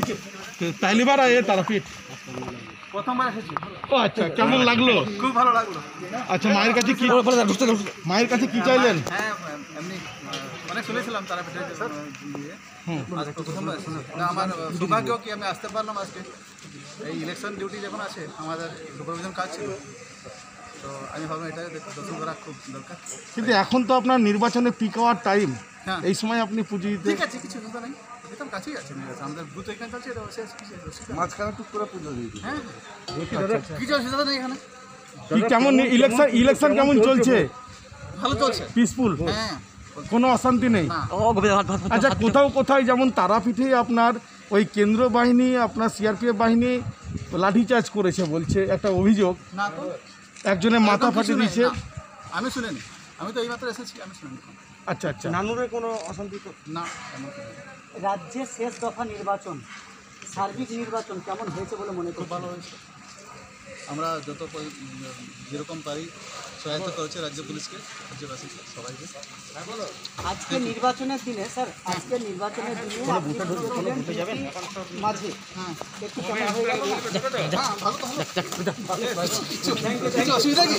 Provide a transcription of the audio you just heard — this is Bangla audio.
कि- पहली बार आए तारापीठ। প্রথমবার এসেছি। ও আচ্ছা কেমন লাগল? খুব ভালো লাগল। আচ্ছা মায়ের কাছে কি মায়ের কাছে কি চাইলেন? হ্যাঁ এমনি অনেক তারাপীঠে। না, আমার সৌভাগ্য কি আমি আসতে পারলাম আজকে? এই ইলেকশন ডিউটি যখন আছে আমাদের সুপারভিশন কাজ ছিল তো আমি ভাবলাম এটা দর্শন করা খুব দরকার। কিন্তু এখন তো আপনার নির্বাচনে পিক আওয়ার টাইম হ্যাঁ। এই সময় আপনি পুজো দিতে ঠিক আছে কিছু নেই। একদম কাছেই আছে আমাদের বুথ এখানে চলছে এটা শেষ কিছু মাঝখানে টুক করে পুজো দিয়ে দিই হ্যাঁ কিছু অসুবিধা নেই এখানে? কি কেমন ইলেকশন ইলেকশন কেমন চলছে? ভালো চলছে। পিসফুল হ্যাঁ। কোনো অশান্তি নেই? আচ্ছা কোথাও কোথাও যেমন তারাপীঠে আপনার ওই কেন্দ্র বাহিনী আপনার সিআরপিএফ বাহিনী লাঠিচার্জ করেছে বলছে একটা অভিযোগ। না একজনের মাথা ফাটিয়ে দিয়েছে। আমি শুনিনি। আমি তো এইমাত্র এসেছি আমি শুনিনি। আচ্ছা আচ্ছা নানুরে কোনো অশান্তি তো না। রাজ্যের শেষ দফা নির্বাচন সার্বিক নির্বাচন কেমন হয়েছে বলে মনে খুব ভালো হয়েছে আমরা যত যেরকম পারি সহায়তা করেছে রাজ্য পুলিশকে রাজ্যবাসীকে সবাইকে আজকে নির্বাচনের দিনে স্যার আজকে নির্বাচনের দিনে মাঝে হয়ে? হ্যাঁ অসুবিধা কি